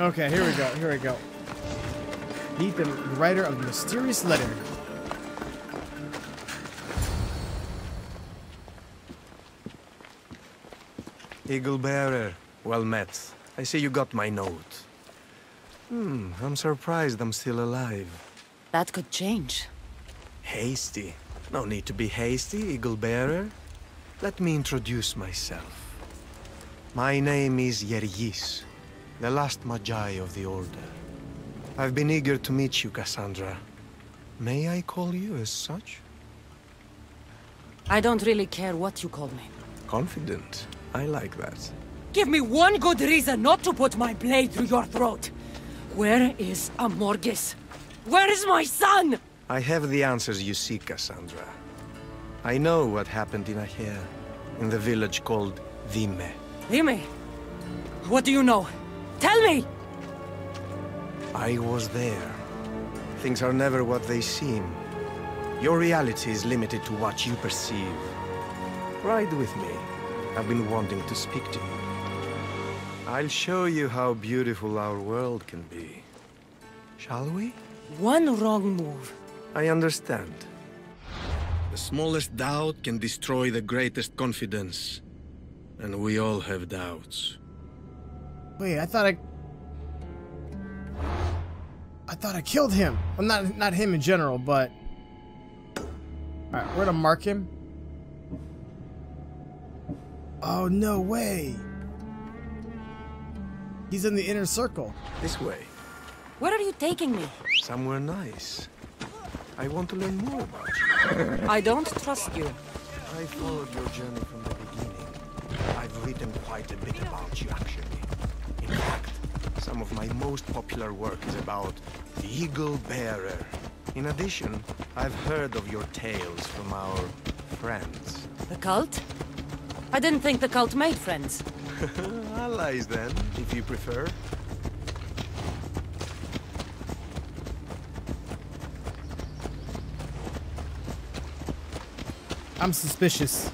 Okay, here we go. Here we go. Meet the writer of the mysterious letter. Eagle Bearer, well met. I see you got my note. Hmm, I'm surprised I'm still alive. That could change. Hasty. No need to be hasty, Eagle Bearer. Let me introduce myself. My name is Yergis, the last Magi of the Order. I've been eager to meet you, Kassandra. May I call you as such? I don't really care what you call me. Confident. I like that. Give me one good reason not to put my blade through your throat. Where is Amorges? Where is my son? I have the answers you seek, Kassandra. I know what happened in Acher, in the village called Vime. Dime, what do you know? Tell me! I was there. Things are never what they seem. Your reality is limited to what you perceive. Ride with me. I've been wanting to speak to you. I'll show you how beautiful our world can be. Shall we? One wrong move. I understand. The smallest doubt can destroy the greatest confidence. And we all have doubts. Wait, I thought I... I thought I killed him. Well, not, not him in general, but... Alright, we're gonna mark him. Oh, no way. He's in the inner circle. This way. Where are you taking me? Somewhere nice. I want to learn more about you. I don't trust you. I followed your journey from the beginning. I've written quite a bit about you, actually. In fact, some of my most popular work is about the Eagle Bearer. In addition, I've heard of your tales from our friends. The cult? I didn't think the cult made friends. Allies, then, if you prefer. I'm suspicious.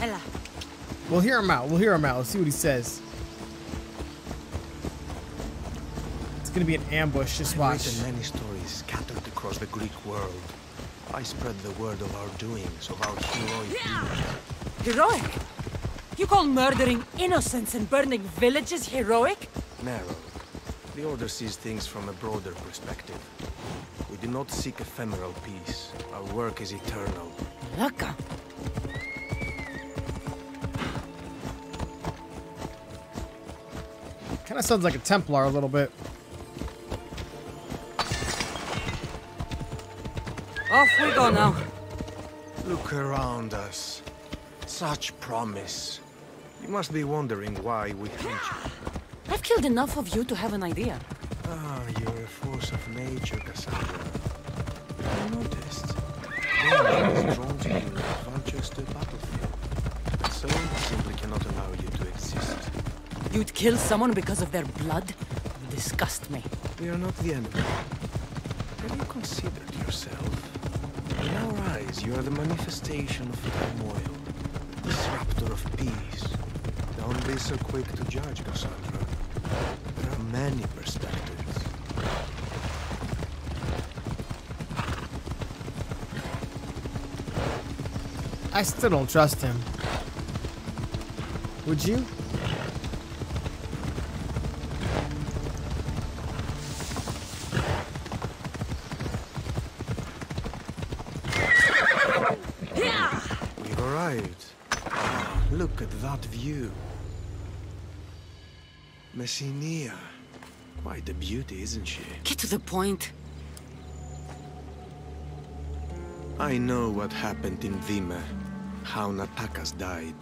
Ella. We'll hear him out. We'll hear him out. Let's see what he says. Gonna be an ambush. Just I've watch. many stories scattered across the Greek world. I spread the word of our doings, of our heroic deeds. Heroic? You call murdering innocents and burning villages heroic? Narrow. The Order sees things from a broader perspective. We do not seek ephemeral peace. Our work is eternal. Laka. Kind of sounds like a Templar a little bit. Off we go now. Look around us. Such promise. You must be wondering why we hate you. I've killed enough of you to have an idea. Ah, you're a force of nature, Kassandra. I noticed. Nature is drawn to you vultures to a battlefield. So simply cannot allow you to exist. You'd kill someone because of their blood? You disgust me. We are not the enemy. Have you considered yourself? In our eyes, you are the manifestation of turmoil, disruptor of peace. Don't be so quick to judge, Kassandra. There are many perspectives. I still don't trust him. Would you? Messenia. Quite a beauty, isn't she? Get to the point. I know what happened in Vime. How Natakas died.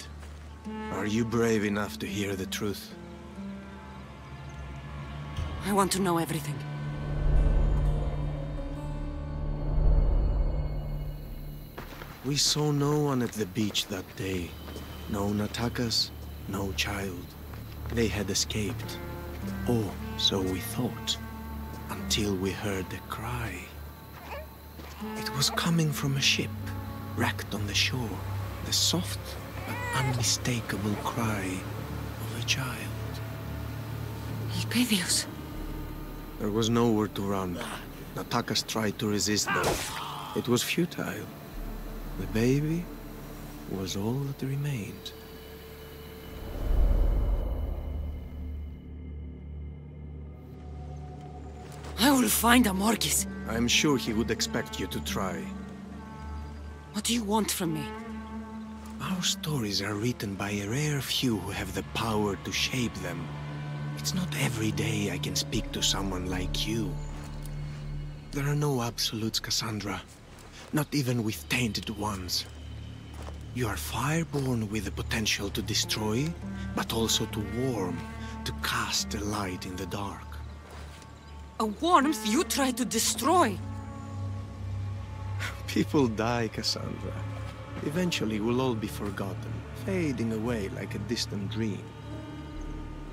Are you brave enough to hear the truth? I want to know everything. We saw no one at the beach that day. No Natakas, no child. They had escaped. Or so we thought. Until we heard the cry. It was coming from a ship, wrecked on the shore. The soft but unmistakable cry of a child. Elpidios. There was nowhere to run. Natakas tried to resist, but it was futile. The baby was all that remained. Find Amorges. I'm sure he would expect you to try. What do you want from me? Our stories are written by a rare few who have the power to shape them. It's not every day I can speak to someone like you. There are no absolutes, Kassandra. Not even with tainted ones. You are fireborn with the potential to destroy, but also to warm, to cast a light in the dark. A warmth you try to destroy. People die, Kassandra. Eventually we'll all be forgotten, fading away like a distant dream.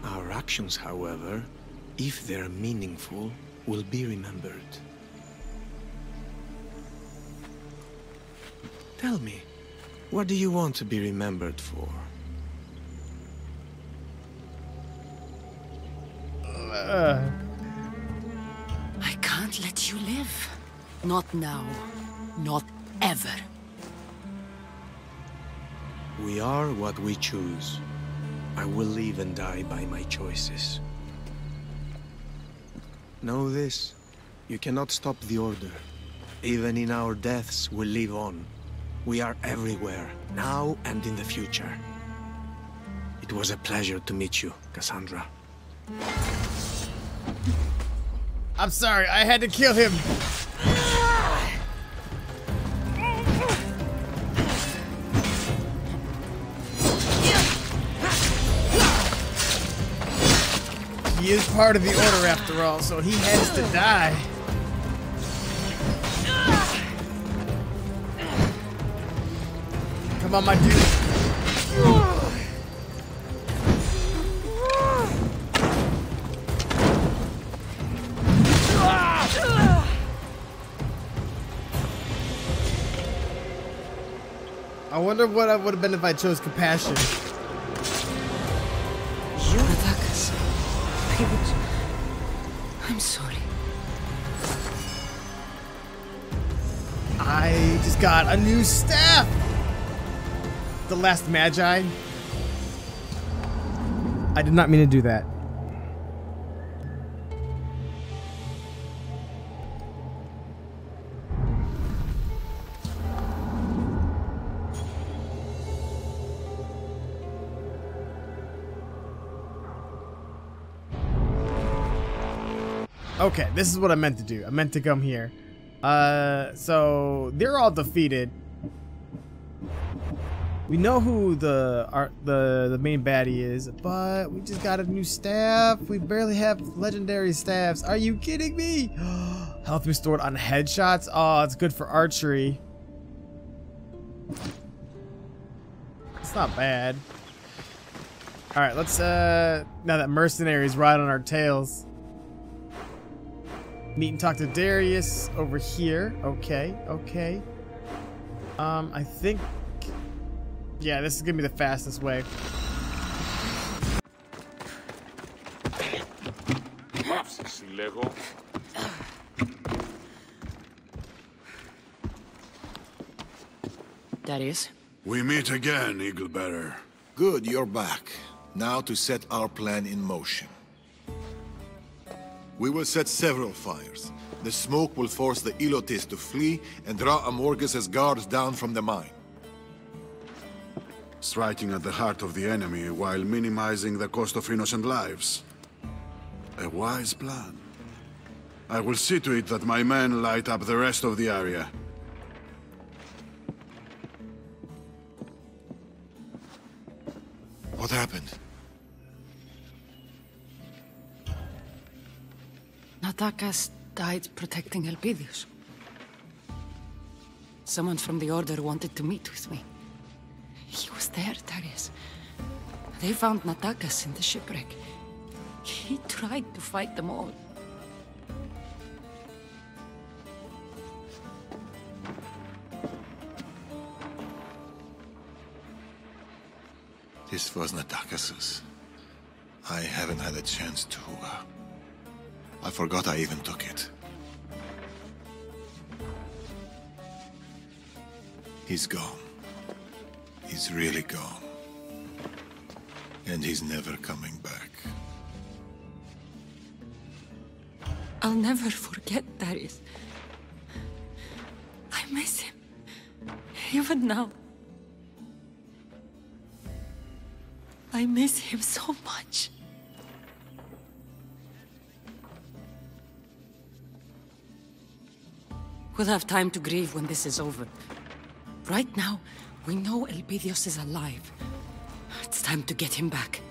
Our actions, however, if they're meaningful, will be remembered. Tell me, what do you want to be remembered for? Uh, Not now. Not ever. We are what we choose. I will live and die by my choices. Know this. You cannot stop the Order. Even in our deaths, we live on. We are everywhere, now and in the future. It was a pleasure to meet you, Kassandra. I'm sorry, I had to kill him. He is part of the Order after all, so he has to die. Come on, my dude. I wonder what I would have been if I chose compassion. Got a new staff. The last Magi. I did not mean to do that. Okay, this is what I meant to do. I meant to come here. Uh, so they're all defeated. We know who the our, the the main baddie is, but we just got a new staff. We barely have legendary staffs. Are you kidding me? Health restored on headshots. Oh, it's good for archery. It's not bad. All right, let's uh now that mercenaries ride on our tails. Meet and talk to Darius over here. Okay, okay. Um, I think... Yeah, this is gonna be the fastest way. Darius? We meet again, Eaglebearer. Good, you're back. Now to set our plan in motion. We will set several fires. The smoke will force the Elotes to flee and draw Amorges' guards down from the mine. Striking at the heart of the enemy while minimizing the cost of innocent lives. A wise plan. I will see to it that my men light up the rest of the area. Natakas died protecting Elpidios. Someone from the Order wanted to meet with me. He was there, Darius. They found Natakas in the shipwreck. He tried to fight them all. This was Natakas's. I haven't had a chance to. Uh, I forgot I even took it. He's gone. He's really gone. And he's never coming back. I'll never forget Darius. I miss him. Even now. I miss him so much. We'll have time to grieve when this is over. Right now, we know Elpidios is alive. It's time to get him back.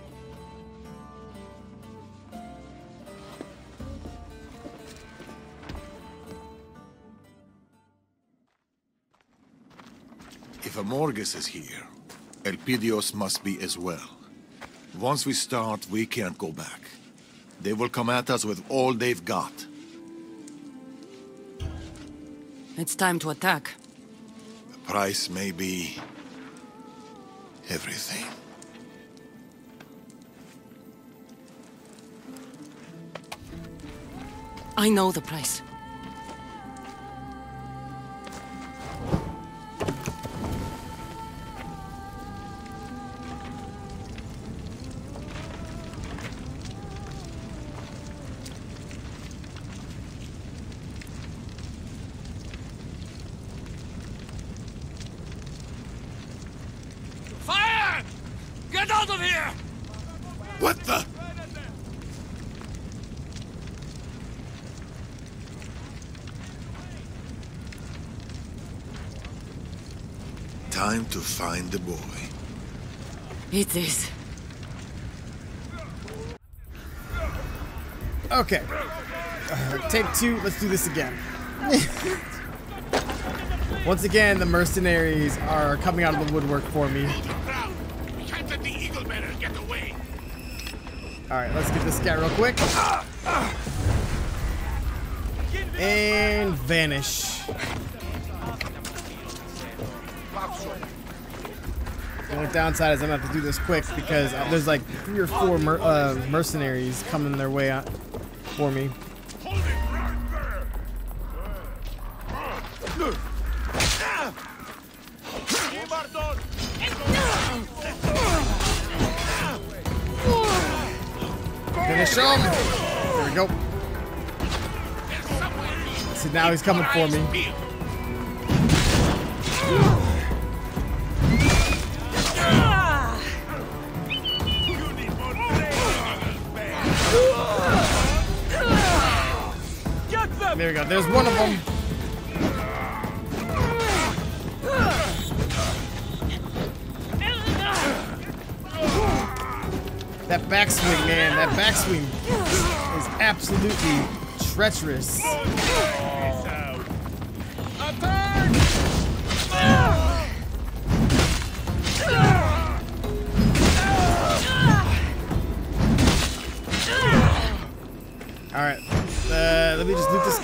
If Amorges is here, Elpidios must be as well. Once we start, we can't go back. They will come at us with all they've got. It's time to attack. The price may be... everything. I know the price. Of here! What the? Time to find the boy. It is. Okay. Uh, take two. Let's do this again. Once again, the mercenaries are coming out of the woodwork for me. All right, let's get this guy real quick. And vanish. The only downside is I'm gonna have to do this quick because uh, there's like three or four mer uh, mercenaries coming their way out for me. Now he's coming for me. There we go. There's one of them. That backswing, man. That backswing is absolutely treacherous.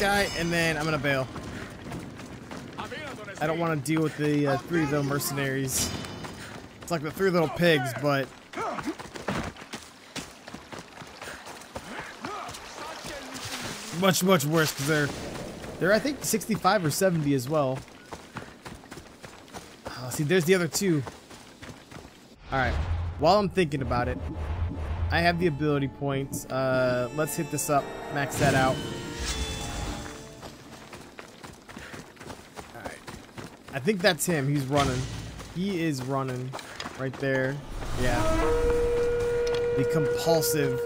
Guy, and then I'm gonna bail. I don't want to deal with the uh, three little mercenaries. It's like the three little pigs, but much much worse because they're they're I think 65 or 70 as well. Oh, see, there's the other two. All right. While I'm thinking about it, I have the ability points. Uh, let's hit this up, max that out. I think that's him. He's running. He is running right there. Yeah. The compulsive.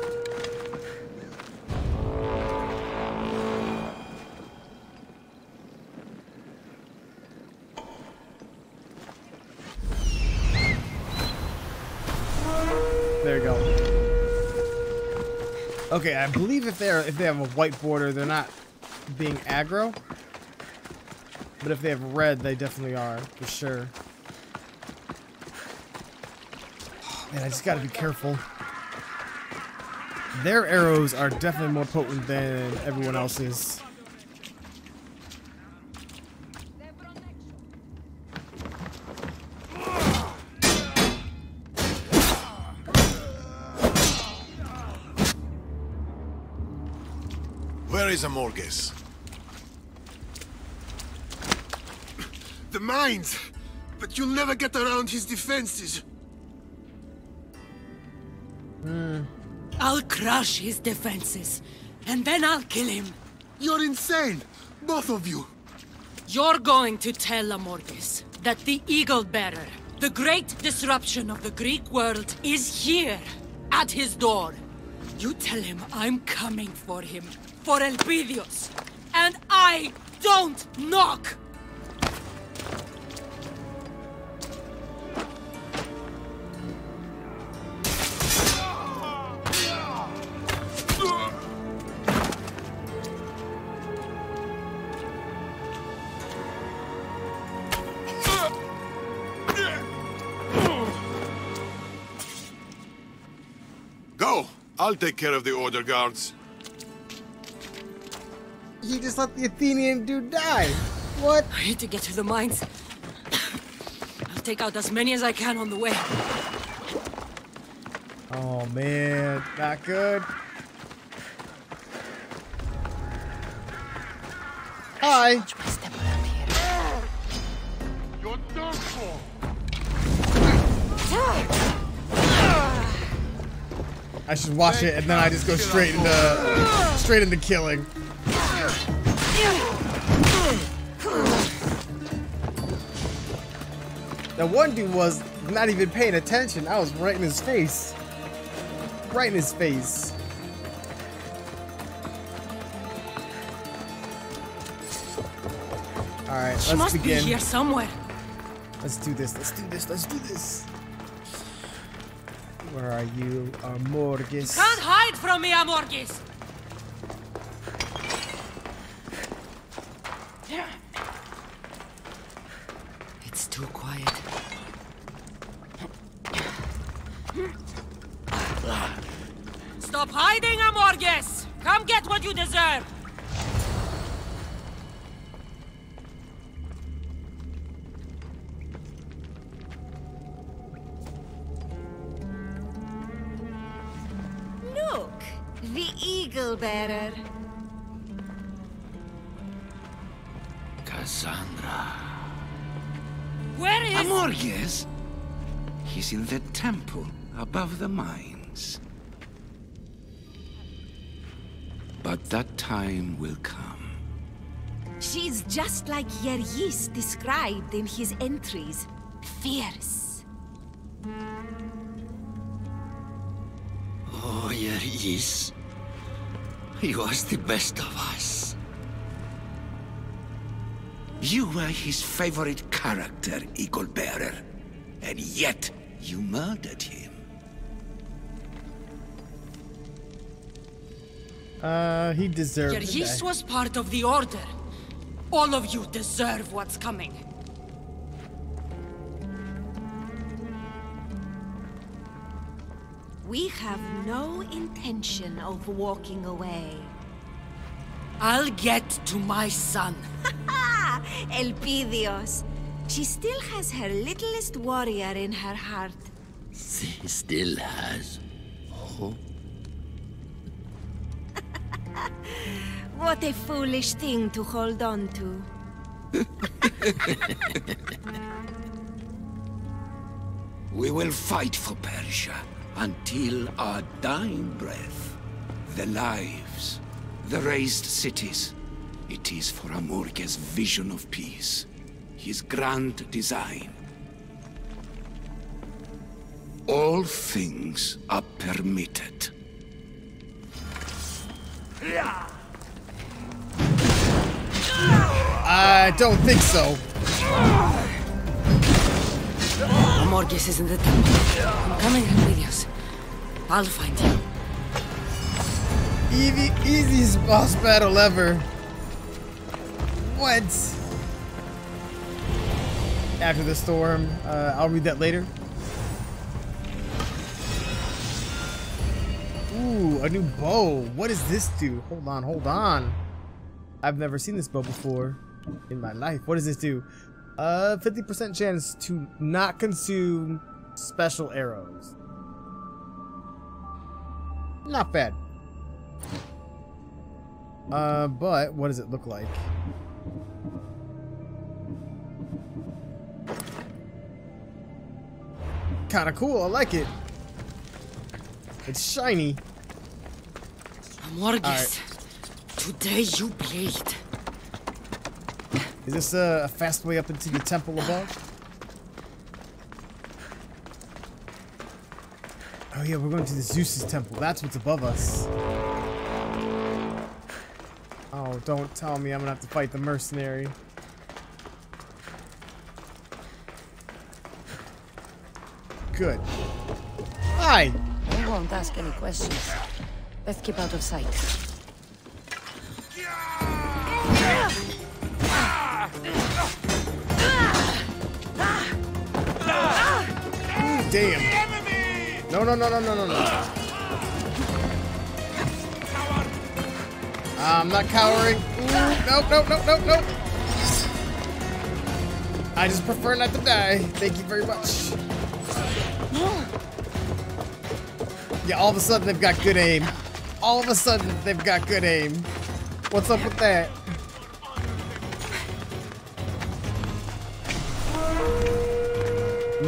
There you go. Okay, I believe if they're if they have a white border, they're not being aggro. But if they have red, they definitely are, for sure. Man, I just gotta be careful. Their arrows are definitely more potent than everyone else's. Where is Amorges? The mines! But you'll never get around his defenses. Hmm. I'll crush his defenses, and then I'll kill him. You're insane! Both of you! You're going to tell Amorges that the Eagle Bearer, the great disruption of the Greek world, is here, at his door. You tell him I'm coming for him, for Elpidios, and I don't knock! I'll take care of the order guards. He just let the Athenian dude die. What? I need to get to the mines. I'll take out as many as I can on the way. Oh man, not good. Hi. Watch my step around here. You're done for! I should watch it and then I just go straight into straight into killing. That one dude was not even paying attention. I was right in his face. Right in his face. Alright, let's she must be here somewhere. Let's do this. Let's do this. Let's do this. Where are you, uh, Amorges? Can't hide from me, Amorges! The eagle bearer. Kassandra. Where is... Amorges? He's in the temple above the mines. But that time will come. She's just like Yeris described in his entries. Fierce. Oh, Yeris. He was the best of us. You were his favorite character, Eagle Bearer. And yet, you murdered him. Uh, he deserved to Yergis die. was part of the Order. All of you deserve what's coming. We have no intention of walking away. I'll get to my son. Elpidios. She still has her littlest warrior in her heart. She still has hope. What a foolish thing to hold on to. We will fight for Persia until our dying breath. The lives, the raised cities. It is for Amorges' vision of peace, his grand design. All things are permitted. I don't think so. Amorges is in the temple. I'm coming, Elpidios. I'll find you. Easy, easiest boss battle ever. What? After the storm, uh, I'll read that later. Ooh, a new bow. What does this do? Hold on, hold on. I've never seen this bow before in my life. What does this do? Uh, 50% chance to not consume special arrows. Not bad. Uh, but what does it look like? Kind of cool. I like it. It's shiny. Amorges, today you bleed. Is this a, a fast way up into the temple above? Oh yeah, we're going to the Zeus's temple. That's what's above us. Oh, don't tell me I'm gonna have to fight the mercenary. Good. Hi! I won't ask any questions. Let's keep out of sight. Damn. No, no, no, no, no, no, no. Ah, I'm not cowering. Ooh, nope, nope, nope, nope, nope. I just prefer not to die. Thank you very much. Yeah, all of a sudden they've got good aim. All of a sudden they've got good aim. What's up with that?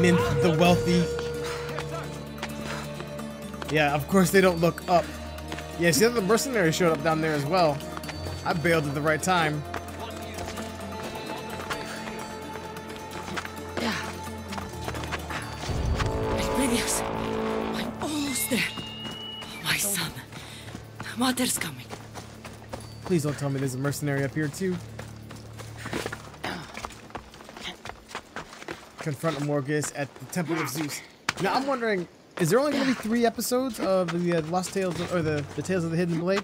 Nymph the wealthy. Yeah, of course they don't look up. Yeah, see the mercenary showed up down there as well. I bailed at the right time. Elpidios, I'm almost there. My son. Mother's coming. Please don't tell me there's a mercenary up here too. Confront Amorges at the Temple of Zeus. Now I'm wondering, is there only going to be three episodes of the uh, Lost Tales of, or the the Tales of the Hidden Blade?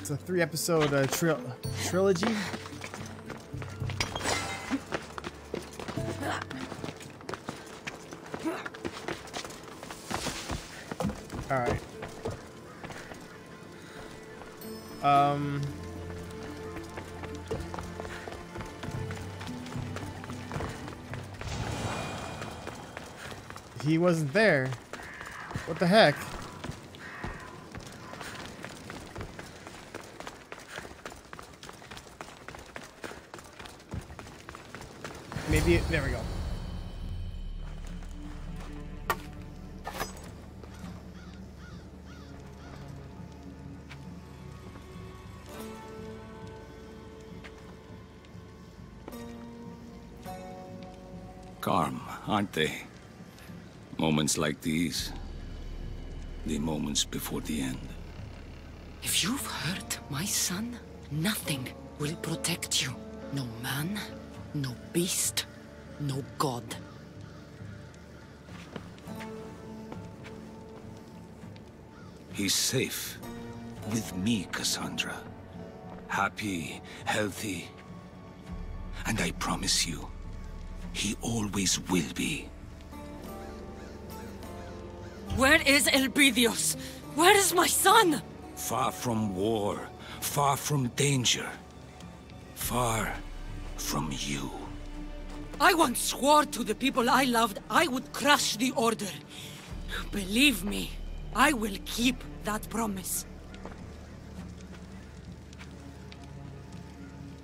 It's a three episode uh, tri trilogy. He wasn't there. What the heck? Maybe it, there we go. Calm, aren't they? Moments like these, the moments before the end. If you've hurt my son, nothing will protect you. No man, no beast, no god. He's safe. With me, Kassandra. Happy, healthy. And I promise you, he always will be. Where is Elpidios? Where is my son? Far from war, far from danger, far from you. I once swore to the people I loved I would crush the Order. Believe me, I will keep that promise.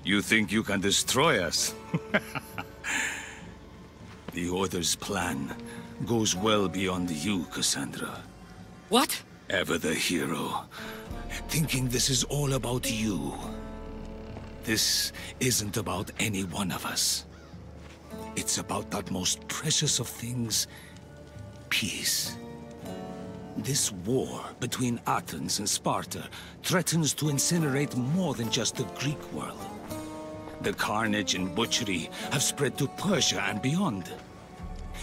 You think you can destroy us? the Order's plan goes well beyond you, Kassandra. What? Ever the hero, thinking this is all about you. This isn't about any one of us. It's about that most precious of things, peace. This war between Athens and Sparta threatens to incinerate more than just the Greek world. The carnage and butchery have spread to Persia and beyond.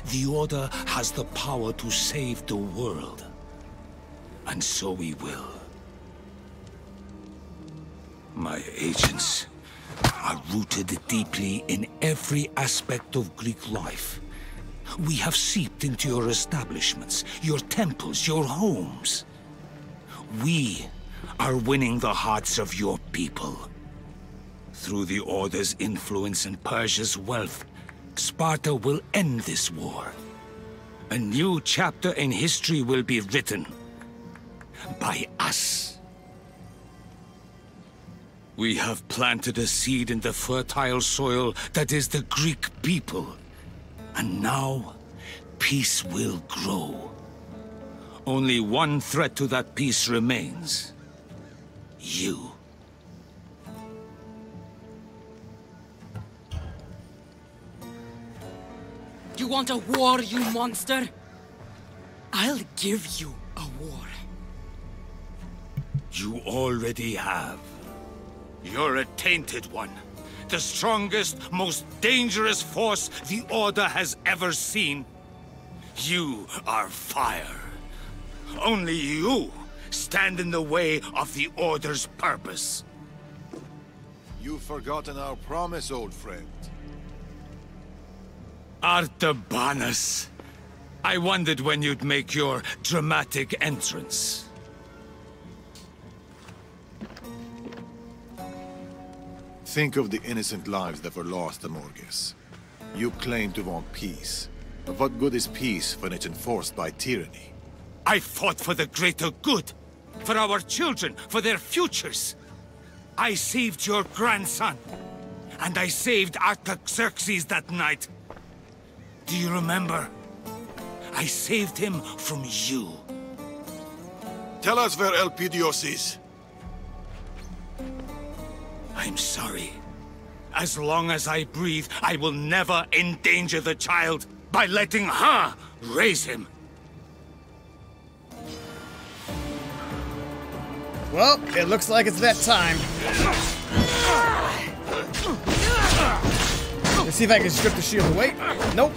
The Order has the power to save the world. And so we will. My agents are rooted deeply in every aspect of Greek life. We have seeped into your establishments, your temples, your homes. We are winning the hearts of your people. Through the Order's influence and Persia's wealth, Sparta will end this war. A new chapter in history will be written. by us. We have planted a seed in the fertile soil that is the Greek people. And now, peace will grow. Only one threat to that peace remains. You. You want a war, you monster? I'll give you a war. You already have. You're a tainted one. The strongest, most dangerous force the Order has ever seen. You are fire. Only you stand in the way of the Order's purpose. You've forgotten our promise, old friend. Artabanus. I wondered when you'd make your dramatic entrance. Think of the innocent lives that were lost, Amorges. You claim to want peace. But what good is peace when it's enforced by tyranny? I fought for the greater good. For our children, for their futures. I saved your grandson. And I saved Artaxerxes that night. Do you remember? I saved him from you. Tell us where Elpidios is. I'm sorry. As long as I breathe, I will never endanger the child by letting her raise him. Well, it looks like it's that time. Let's see if I can strip the shield away. Nope.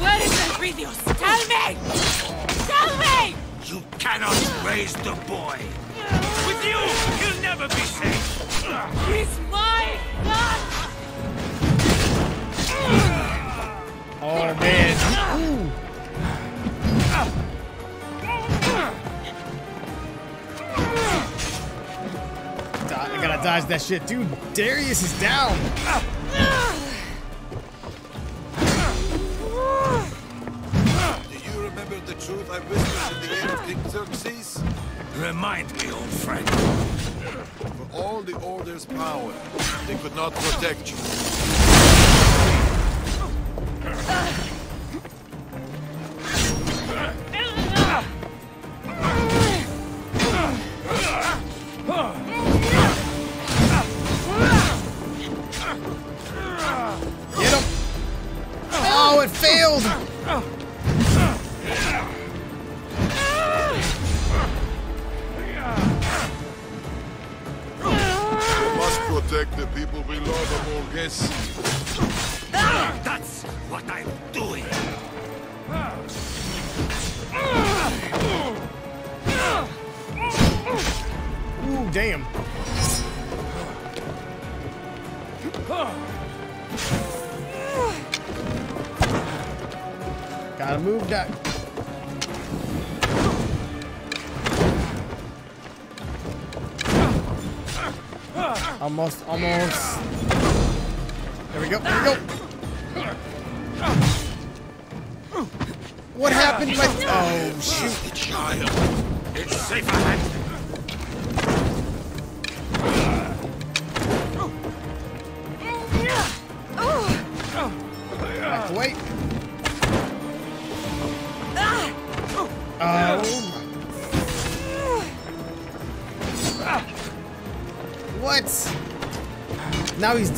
Where is Elpidios? Tell me! Tell me! You cannot raise the boy. With you, he'll never be safe. He's my son! Oh man. Ooh. I gotta dodge that shit. Dude, Darius is down. Do you remember the truth I whispered in the ear of King Xerxes? Remind me, old friend. For all the Order's power, they could not protect you. Almost, almost.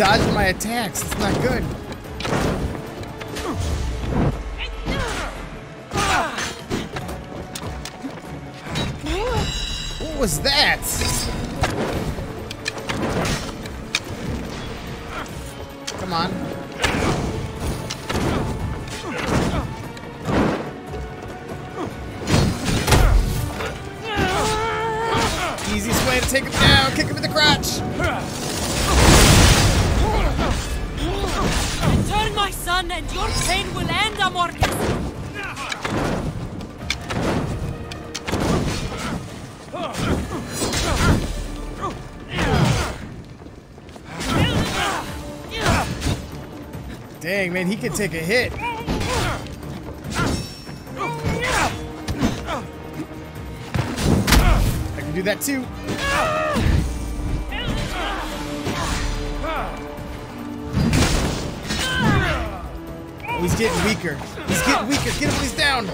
Dodging my attacks. It's not good. What was that? Come on. thing, man. He could take a hit. I can do that too. Oh, he's getting weaker. He's getting weaker. Get him he's down.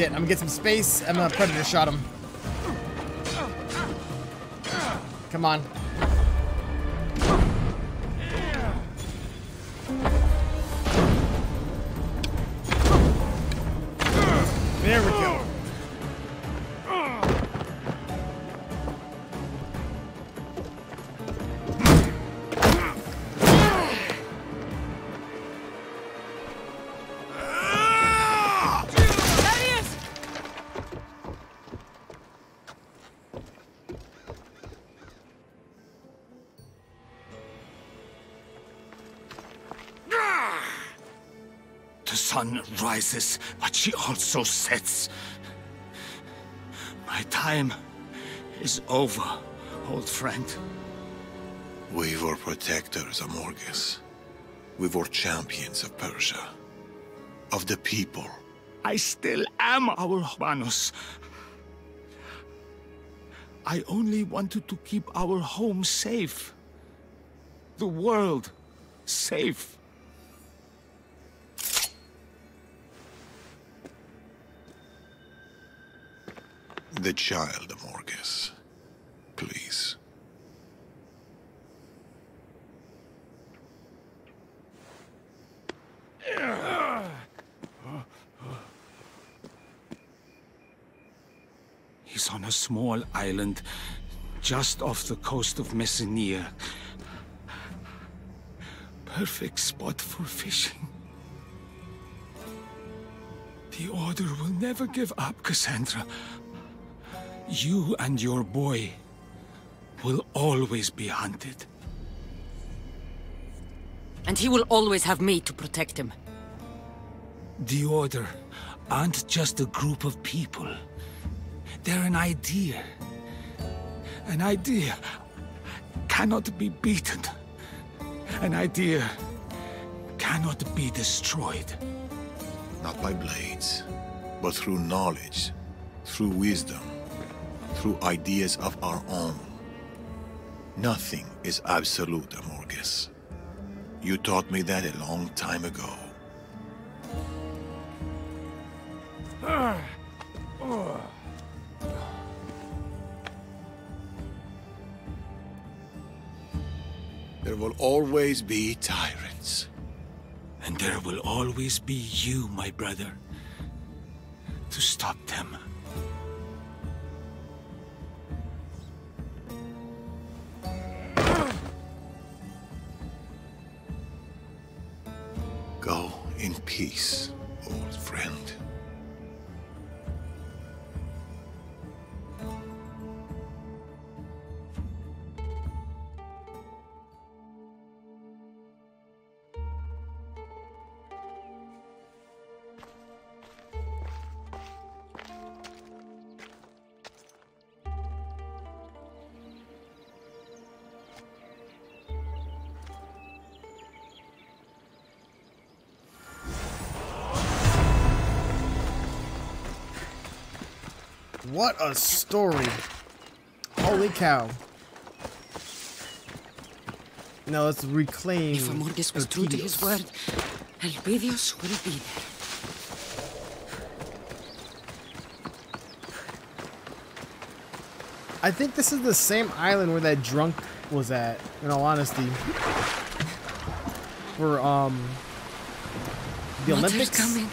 Get I'm gonna get some space. I'm gonna predator shot him. Come on. Rises, but she also sets. My time is over, old friend. We were protectors, Amorges. We were champions of Persia. Of the people. I still am our Manos. I only wanted to keep our home safe. The world safe. The child, Amorges. Please. He's on a small island just off the coast of Messenia. Perfect spot for fishing. The Order will never give up, Kassandra. You and your boy will always be hunted. And he will always have me to protect him. The Order aren't just a group of people. They're an idea. An idea cannot be beaten. An idea cannot be destroyed. Not by blades, but through knowledge, through wisdom, through ideas of our own. Nothing is absolute, Amorges. You taught me that a long time ago. There will always be tyrants. And there will always be you, my brother, to stop them. Peace, What a story. Holy cow. Now let's reclaim. If was true to his word, Elpidios will be there. I think this is the same island where that drunk was at, in all honesty. For, um... The Olympics? coming.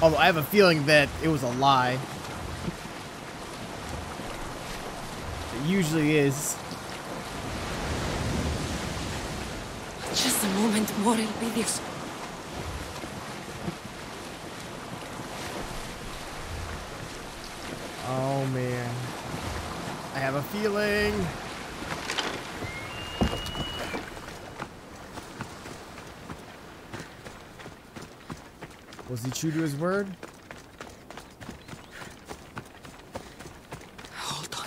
Although I have a feeling that it was a lie. It usually is. Just a moment more, Elpidios. Oh man. I have a feeling. Was he true to his word? Hold on.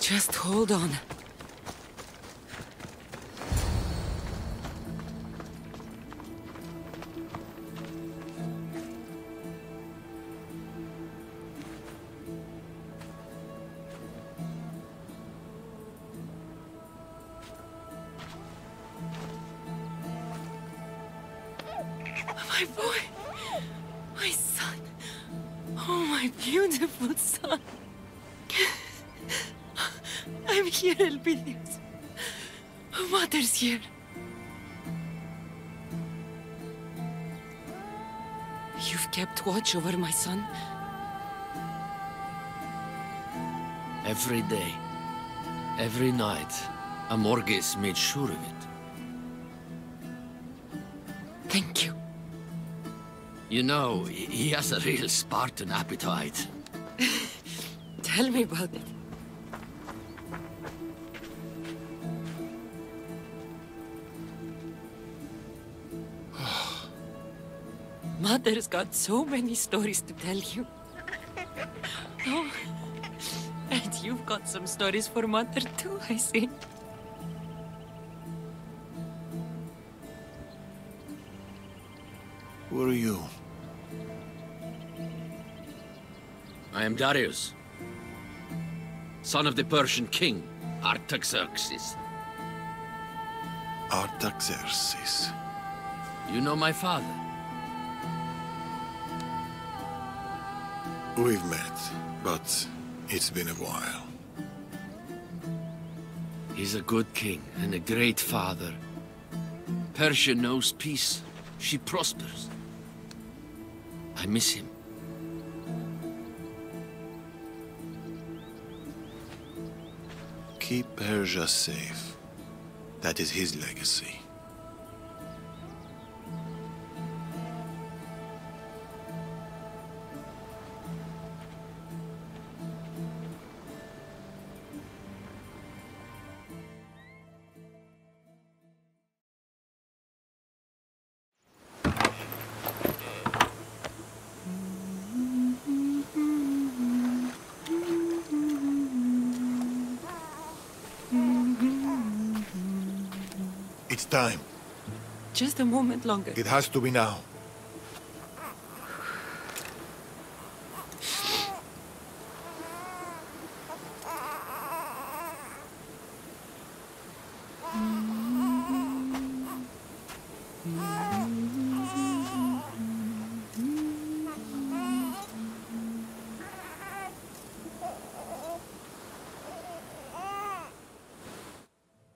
Just hold on. Watch over my son? Every day, every night, Amorges made sure of it. Thank you. You know, he he has a real Spartan appetite. Tell me about it. Mother's got so many stories to tell you. Oh, and you've got some stories for Mother too, I see. Who are you? I am Darius, son of the Persian king, Artaxerxes. Artaxerxes. You know my father? We've met, but it's been a while. He's a good king and a great father. Persia knows peace. She prospers. I miss him. Keep Persia safe. That is his legacy. Time. Just a moment longer. It has to be now.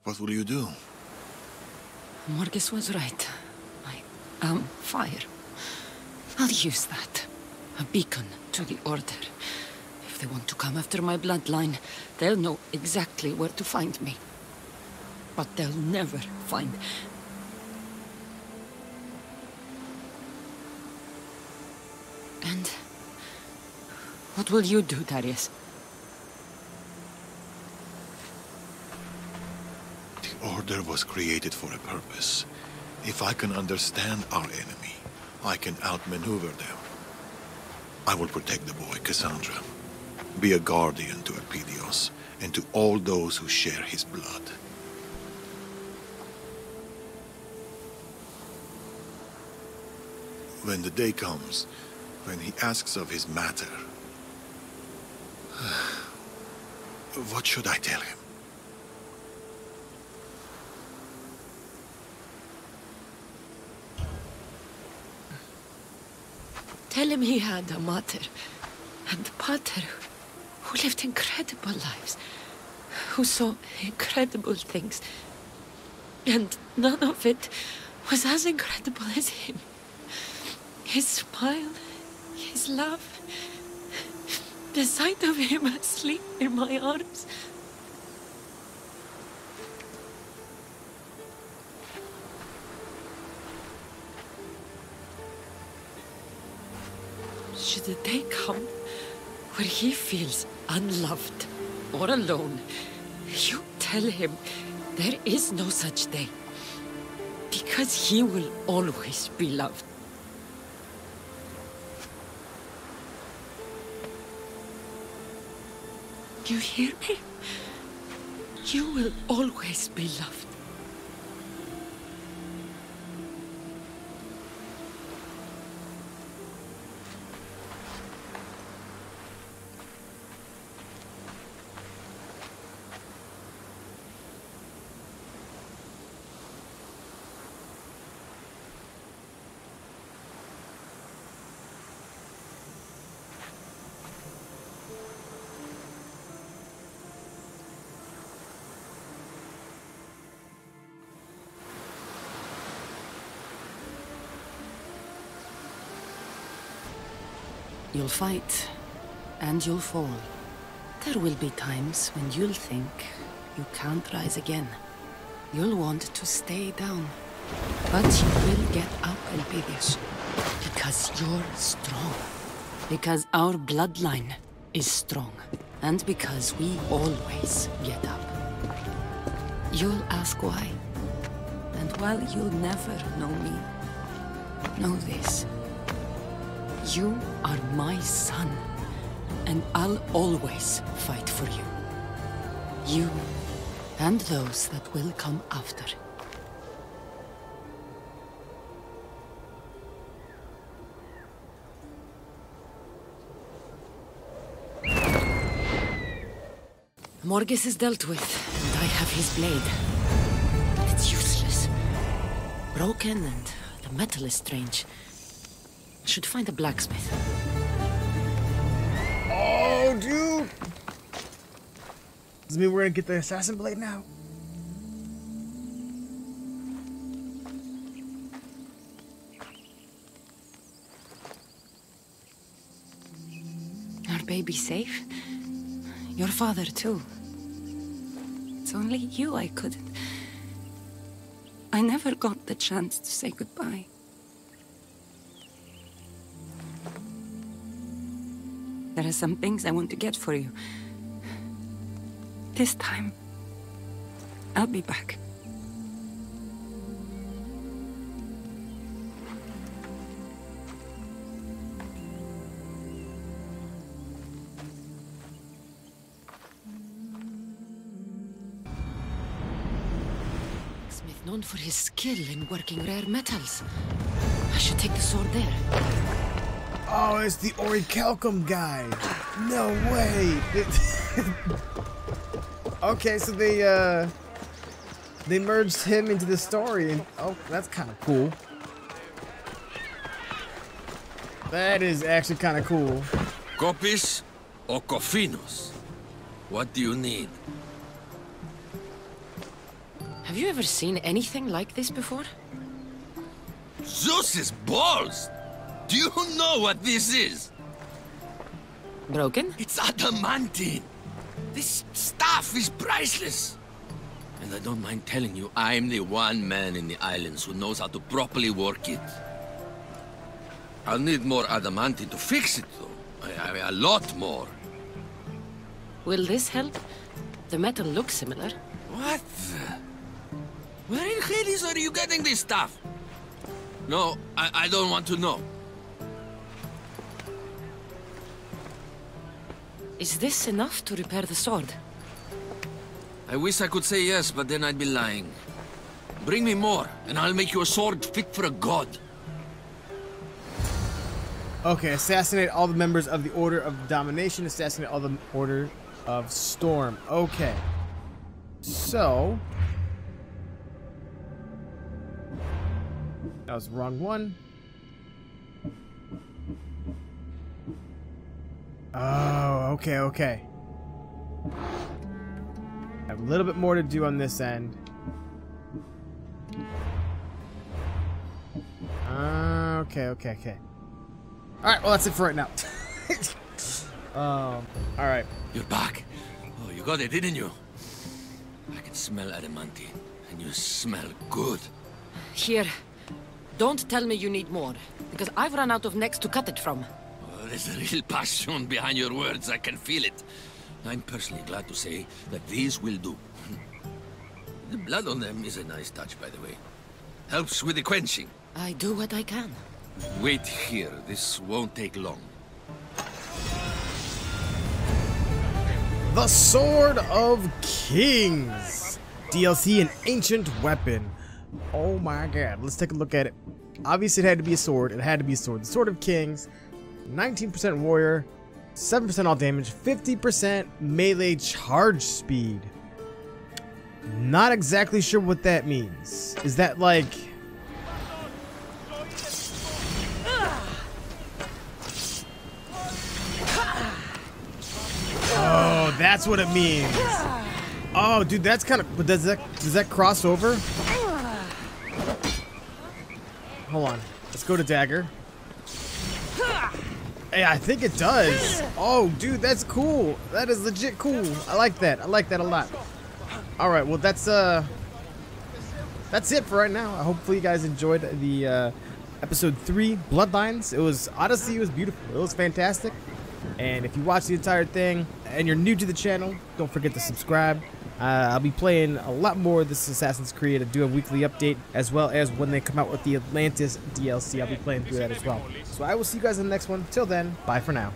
What will you do? Was right. I am fire. I'll use that. A beacon to the Order. If they want to come after my bloodline, they'll know exactly where to find me. But they'll never find... And... What will you do, Darius? The Order was created for a purpose. If I can understand our enemy, I can outmaneuver them. I will protect the boy, Kassandra. Be a guardian to Elpidios, and to all those who share his blood. When the day comes, when he asks of his matter, what should I tell him? Tell him he had a mother and a father who lived incredible lives, who saw incredible things. And none of it was as incredible as him. His smile, his love, the sight of him asleep in my arms. Should the day come where he feels unloved or alone, you tell him there is no such day. Because he will always be loved. You hear me? You will always be loved. You'll fight, and you'll fall. There will be times when you'll think you can't rise again. You'll want to stay down. But you will get up, Elpidios. Because you're strong. Because our bloodline is strong. And because we always get up. You'll ask why. And while you'll never know me, know this. You are my son, and I'll always fight for you. You and those that will come after. Morgus is dealt with, and I have his blade. It's useless. Broken, and the metal is strange. Should find a blacksmith. Oh, dude! Does it mean we're gonna get the assassin blade now? Our baby safe? Your father, too. It's only you I couldn't. I never got the chance to say goodbye. Are some things I want to get for you. This time, I'll be back. Smith known for his skill in working rare metals. I should take the sword there. Oh, it's the Orichalcum guy. No way. okay, so they uh they merged him into the story and oh, that's kind of cool. That is actually kind of cool. Copies or Kofinos? What do you need? Have you ever seen anything like this before? Zeus's balls! Do you know what this is? Broken? It's adamantine. This stuff is priceless. And I don't mind telling you, I'm the one man in the islands who knows how to properly work it. I'll need more adamantine to fix it, though. I, I a lot more. Will this help? The metal looks similar. What the? Where in Hades are you getting this stuff? No, I, I don't want to know. Is this enough to repair the sword? I wish I could say yes, but then I'd be lying. Bring me more, and I'll make you a sword fit for a god. Okay, assassinate all the members of the Order of Domination. Assassinate all the Order of Storm. Okay. So. That was the wrong one. Oh, okay, okay. I have a little bit more to do on this end. Uh, okay, okay, okay. Alright, well that's it for right now. um, alright. You're back. Oh, you got it, didn't you? I can smell adamantine, and you smell good. Here. Don't tell me you need more, because I've run out of necks to cut it from. There's a real passion behind your words. I can feel it. I'm personally glad to say that these will do. The blood on them is a nice touch, by the way. Helps with the quenching. I do what I can. Wait here. This won't take long. The Sword of Kings. DLC, an ancient weapon. Oh my god. Let's take a look at it. Obviously, it had to be a sword. It had to be a sword. The Sword of Kings. 19% warrior. 7% all damage. 50% melee charge speed. Not exactly sure what that means. Is that like... Oh, that's what it means. Oh, dude, that's kind of. But does that does that cross over? Hold on. Let's go to dagger. Hey, I think it does. Oh, dude, that's cool. That is legit cool. I like that. I like that a lot. All right, well, that's uh, that's it for right now. Hopefully, you guys enjoyed the uh, episode three, Bloodlines. It was honestly, it was beautiful. It was fantastic. And if you watch the entire thing and you're new to the channel, don't forget to subscribe. Uh, I'll be playing a lot more of this Assassin's Creed. I do a weekly update, as well as when they come out with the Atlantis DLC. I'll be playing through that as well. So I will see you guys in the next one. Till then, bye for now.